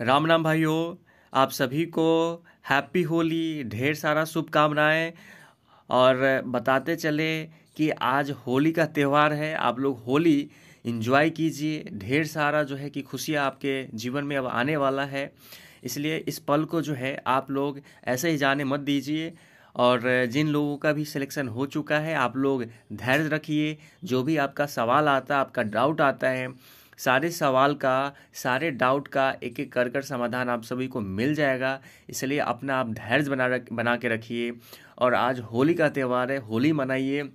राम राम भाइयों, आप सभी को हैप्पी होली, ढेर सारा शुभकामनाएँ। और बताते चले कि आज होली का त्यौहार है। आप लोग होली इंजॉय कीजिए। ढेर सारा जो है कि खुशियाँ आपके जीवन में अब आने वाला है। इसलिए इस पल को जो है आप लोग ऐसे ही जाने मत दीजिए। और जिन लोगों का भी सिलेक्शन हो चुका है, आप लोग धैर्य रखिए। जो भी आपका सवाल आता है आपका डाउट आता है सारे सवाल का, सारे डाउट का एक एक कर कर समाधान आप सभी को मिल जाएगा। इसलिए अपना आप धैर्य बना रख, बना के रखिए। और आज होली का त्यौहार है, होली मनाइए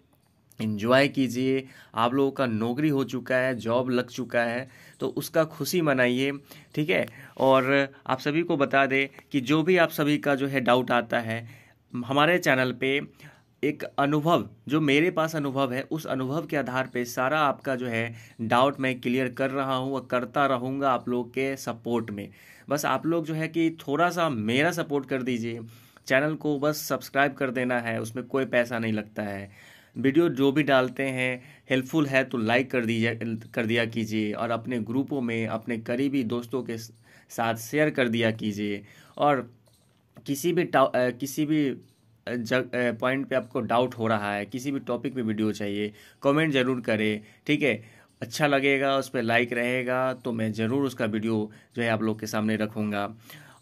इन्जॉय कीजिए। आप लोगों का नौकरी हो चुका है जॉब लग चुका है तो उसका खुशी मनाइए, ठीक है? और आप सभी को बता दें कि जो भी आप सभी का जो है डाउट आता है, हमारे चैनल पे एक अनुभव, जो मेरे पास अनुभव है, उस अनुभव के आधार पे सारा आपका जो है डाउट मैं क्लियर कर रहा हूँ और करता रहूँगा आप लोग के सपोर्ट में। बस आप लोग जो है कि थोड़ा सा मेरा सपोर्ट कर दीजिए। चैनल को बस सब्सक्राइब कर देना है, उसमें कोई पैसा नहीं लगता है। वीडियो जो भी डालते हैं हेल्पफुल है तो लाइक कर दीजिए, कर दिया कीजिए और अपने ग्रुपों में, अपने करीबी दोस्तों के साथ शेयर कर दिया कीजिए। और किसी भी किसी भी जग पॉइंट पे आपको डाउट हो रहा है, किसी भी टॉपिक पे वीडियो चाहिए कमेंट ज़रूर करें, ठीक है? अच्छा लगेगा, उस पर लाइक रहेगा तो मैं ज़रूर उसका वीडियो जो है आप लोग के सामने रखूँगा।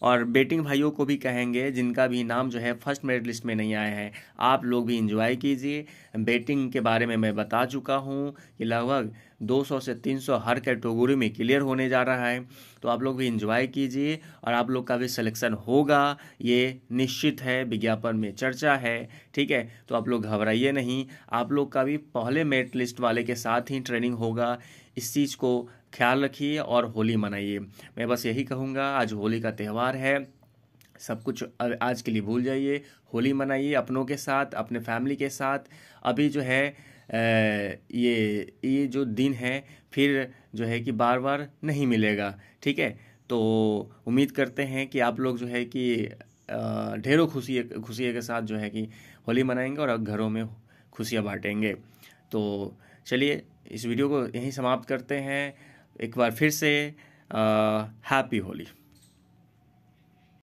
और बेटिंग भाइयों को भी कहेंगे, जिनका भी नाम जो है फ़र्स्ट मेरिट लिस्ट में नहीं आया है, आप लोग भी इंजॉय कीजिए। बेटिंग के बारे में मैं बता चुका हूँ कि लगभग 200 से 300 हर कैटेगरी में क्लियर होने जा रहा है। तो आप लोग भी इंजॉय कीजिए और आप लोग का भी सिलेक्शन होगा, ये निश्चित है, विज्ञापन में चर्चा है, ठीक है? तो आप लोग घबराइए नहीं, आप लोग का भी पहले मेरिट लिस्ट वाले के साथ ही ट्रेनिंग होगा। इस चीज़ को ख्याल रखिए और होली मनाइए। मैं बस यही कहूँगा, आज होली का त्यौहार है। सब कुछ आज के लिए भूल जाइए। होली मनाइए अपनों के साथ, अपने फैमिली के साथ। अभी जो है ये ये जो दिन है, फिर जो है कि बार बार नहीं मिलेगा, ठीक है? तो उम्मीद करते हैं कि आप लोग जो है कि ढेरों खुशी, खुशियों के साथ जो है कि होली मनाएँगे और घरों में खुशियाँ बांटेंगे। तो चलिए, इस वीडियो को यहीं समाप्त करते हैं। एक बार फिर से हैप्पी होली